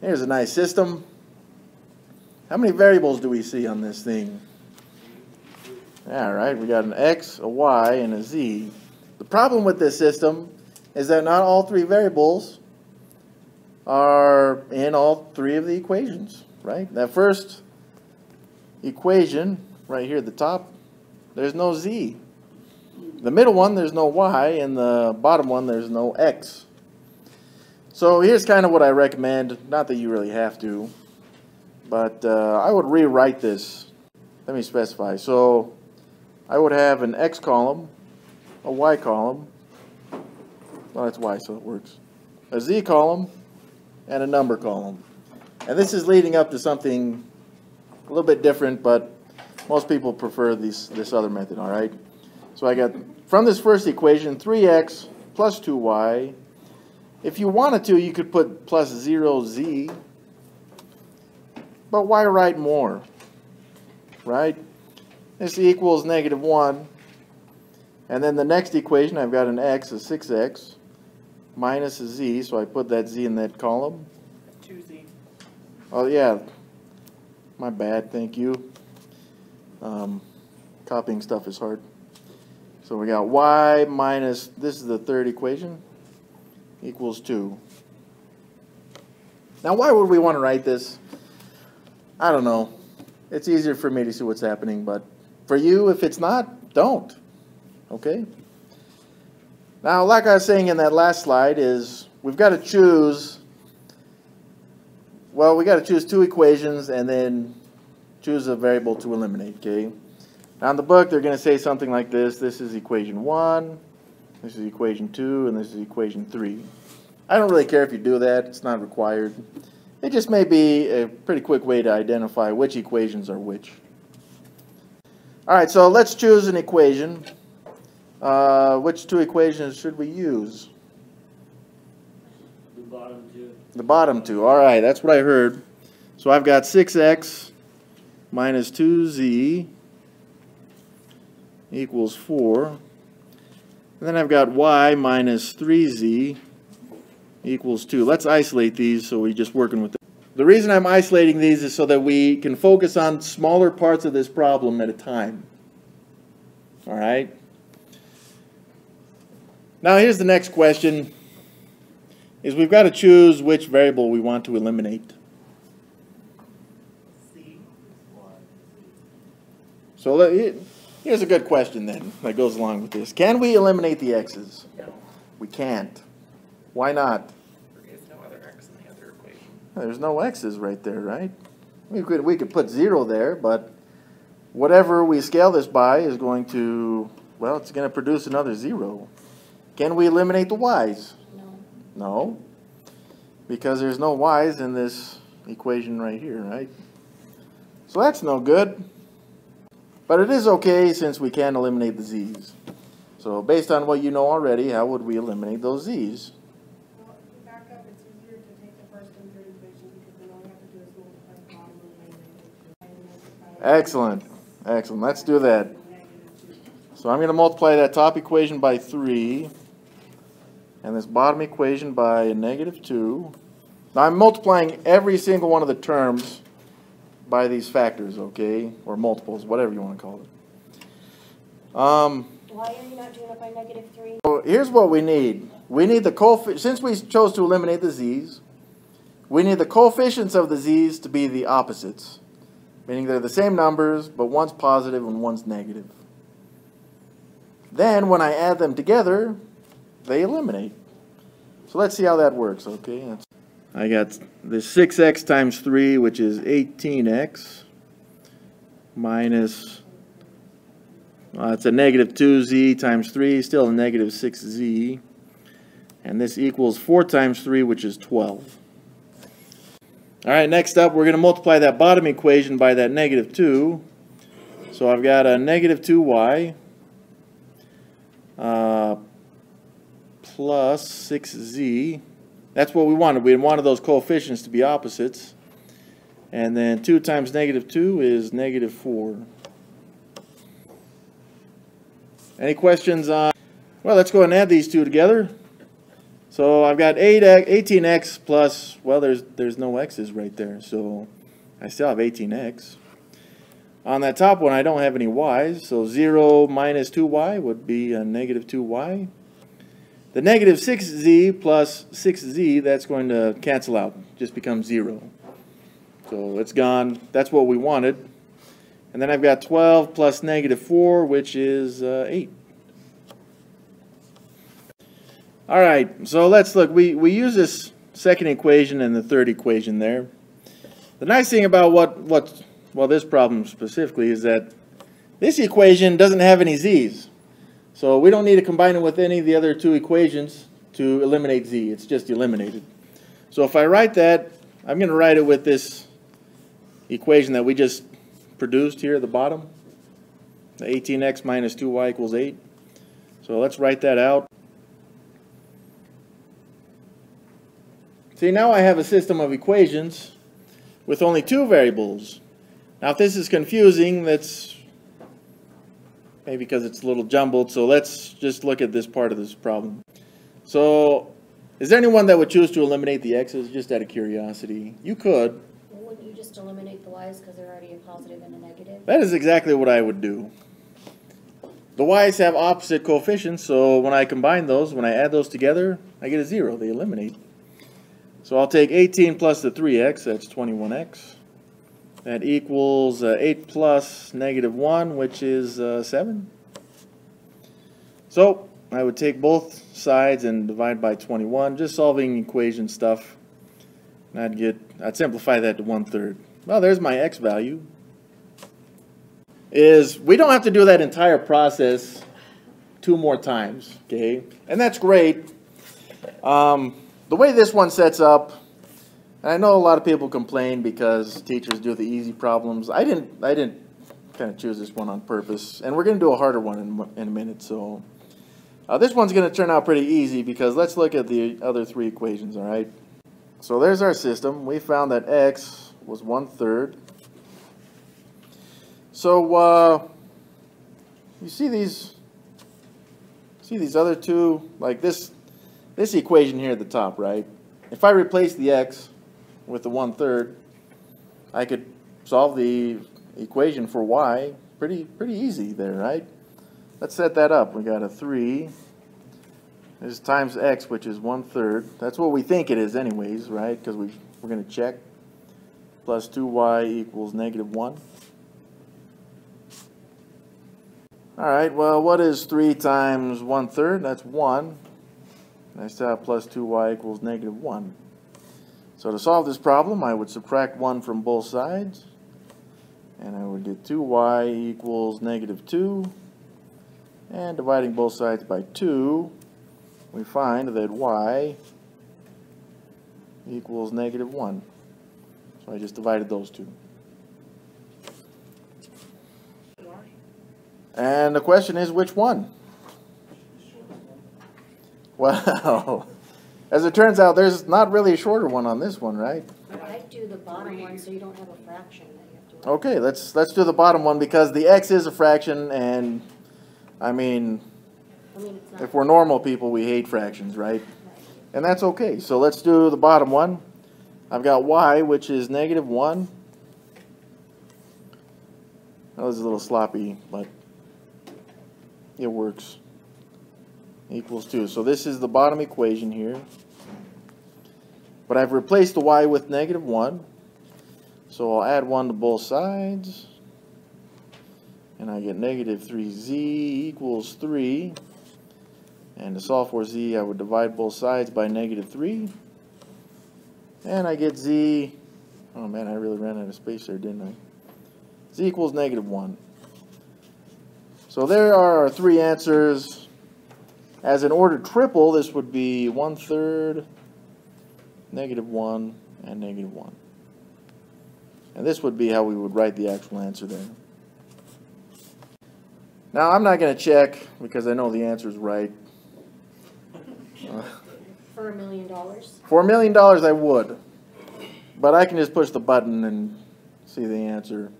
Here's a nice system. How many variables do we see on this thing? All right, we got an x, a y, and a z. The problem with this system is that not all three variables are in all three of the equations, right? That first equation right here at the top, there's no z. The middle one, there's no y, and the bottom one, there's no x. So here's kind of what I recommend. Not that you really have to, but uh, I would rewrite this. Let me specify. So I would have an x column, a y column. Well, that's y, so it works. A z column, and a number column. And this is leading up to something a little bit different, but most people prefer this, this other method, all right? So I got, from this first equation, 3x plus 2y. If you wanted to, you could put plus 0z, but why write more, right? This equals negative 1. And then the next equation, I've got an x, a 6x, minus a z, so I put that z in that column. 2z. Oh, yeah. My bad, thank you. Um, copying stuff is hard. So we got y minus, this is the third equation, equals 2. Now, why would we want to write this? I don't know. It's easier for me to see what's happening, but for you, if it's not, don't. Okay? Now, like I was saying in that last slide, is we've got to choose, well, we got to choose two equations and then choose a variable to eliminate, okay? Now in the book, they're going to say something like this. This is equation 1, this is equation 2, and this is equation 3. I don't really care if you do that. It's not required. It just may be a pretty quick way to identify which equations are which. All right, so let's choose an equation. Uh, which two equations should we use? The bottom two. The bottom two. All right, that's what I heard. So I've got 6x minus 2z equals 4. And then I've got y minus 3z equals 2. Let's isolate these so we're just working with them. The reason I'm isolating these is so that we can focus on smaller parts of this problem at a time. All right? Now here's the next question is we've got to choose which variable we want to eliminate. So let, here's a good question then that goes along with this. Can we eliminate the x's? No. We can't. Why not? There's no other x in the other equation. There's no x's right there, right? We could, we could put zero there, but whatever we scale this by is going to, well, it's going to produce another zero. Can we eliminate the y's? No. No, because there's no y's in this equation right here, right? So that's no good. But it is okay since we can eliminate the z's. So based on what you know already, how would we eliminate those z's? Well, back up, it's easier to take the first and third equation because then all have to do is multiply bottom and. Excellent, excellent. Let's do that. So I'm going to multiply that top equation by 3 and this bottom equation by negative 2. Now I'm multiplying every single one of the terms by these factors, okay? Or multiples, whatever you want to call it. Um, Why are you not doing it by negative three? so here's what we need. We need the coefficient, since we chose to eliminate the z's, we need the coefficients of the z's to be the opposites. Meaning they're the same numbers, but one's positive and one's negative. Then when I add them together, they eliminate. So let's see how that works, okay? That's- I got the 6x times 3, which is 18x, minus, it's a negative 2z times 3, still a negative 6z. And this equals 4 times 3, which is 12. All right, next up, we're going to multiply that bottom equation by that negative 2. So I've got a negative 2y uh, plus 6z. That's what we wanted. We wanted those coefficients to be opposites. And then 2 times negative 2 is negative 4. Any questions on? Well, let's go and add these two together. So I've got 8 18x plus, well, there's, there's no x's right there, so I still have 18x. On that top one, I don't have any y's, so 0 minus 2y would be a negative 2y. The negative 6z plus 6z, that's going to cancel out, just become 0. So it's gone. That's what we wanted. And then I've got 12 plus negative 4, which is uh, 8. All right, so let's look. We, we use this second equation and the third equation there. The nice thing about what, what, well, this problem specifically is that this equation doesn't have any z's. So we don't need to combine it with any of the other two equations to eliminate z. It's just eliminated. So if I write that, I'm going to write it with this equation that we just produced here at the bottom. The 18x minus 2y equals 8. So let's write that out. See, now I have a system of equations with only two variables. Now, if this is confusing, that's maybe because it's a little jumbled, so let's just look at this part of this problem. So, is there anyone that would choose to eliminate the x's just out of curiosity? You could. Well, Wouldn't you just eliminate the y's because they're already a positive and a negative? That is exactly what I would do. The y's have opposite coefficients, so when I combine those, when I add those together, I get a zero. They eliminate. So I'll take 18 plus the 3x, that's 21x. That equals uh, 8 plus negative 1, which is uh, 7. So I would take both sides and divide by 21, just solving equation stuff. And I'd get, I'd simplify that to 1 third. Well, there's my x value. Is we don't have to do that entire process two more times, okay? And that's great. Um, the way this one sets up, I know a lot of people complain because teachers do the easy problems. I didn't. I didn't kind of choose this one on purpose, and we're going to do a harder one in, in a minute. So uh, this one's going to turn out pretty easy because let's look at the other three equations. All right. So there's our system. We found that x was one third. So uh, you see these. See these other two like this. This equation here at the top, right? If I replace the x with the one third, I could solve the equation for y pretty pretty easy there, right? Let's set that up. We got a 3 this is times x, which is one third. That's what we think it is anyways, right? Because we, we're going to check. Plus 2y equals negative 1. All right, well, what is 3 times 1 third? That's 1. I still have plus 2y equals negative 1. So to solve this problem, I would subtract 1 from both sides. And I would get 2y equals negative 2. And dividing both sides by 2, we find that y equals negative 1. So I just divided those two. And the question is, which one? Well, as it turns out, there's not really a shorter one on this one, right? I'd do the bottom one so you don't have a fraction that you have to. Okay, let's let's do the bottom one because the x is a fraction, and I mean, I mean, it's if we're normal people, we hate fractions, right? And that's okay. So let's do the bottom one. I've got y, which is negative 1. That was a little sloppy, but it works. Equals 2. So this is the bottom equation here. But I've replaced the y with negative 1. So I'll add 1 to both sides. And I get negative 3z equals 3. And to solve for z, I would divide both sides by negative 3. And I get z, oh man, I really ran out of space there, didn't I? z equals negative 1. So there are our three answers. As an ordered triple, this would be 1 third, negative 1, and negative 1. And this would be how we would write the actual answer there. Now, I'm not going to check because I know the answer is right. Uh, For a million dollars? For a million dollars, I would. But I can just push the button and see the answer.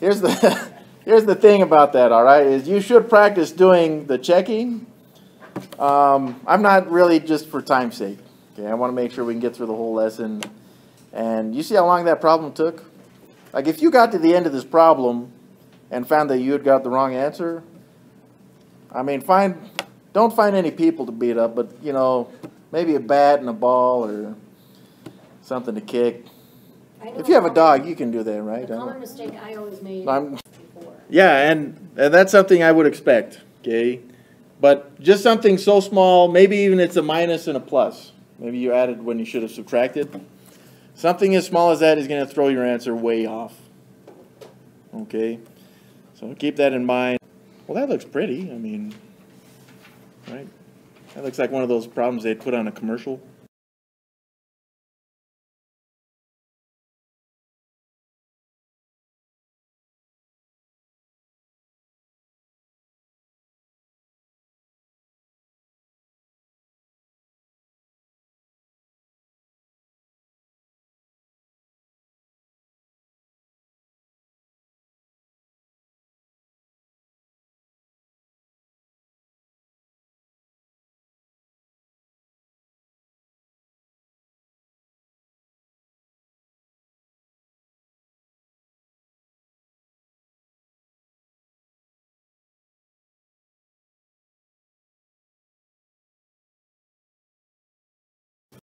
Here's the, here's the thing about that, all right, is you should practice doing the checking. Um, I'm not really just for time's sake. Okay, I want to make sure we can get through the whole lesson. And you see how long that problem took? Like if you got to the end of this problem and found that you had got the wrong answer, I mean, find don't find any people to beat up, but you know, maybe a bat and a ball or something to kick. If you have a dog, you can do that, right? The common mistake I always made I'm- before. Yeah, and, and that's something I would expect, okay? But just something so small, maybe even it's a minus and a plus. Maybe you added when you should have subtracted. Something as small as that is gonna throw your answer way off. Okay? So keep that in mind. Well, that looks pretty, I mean, right? That looks like one of those problems they'd put on a commercial.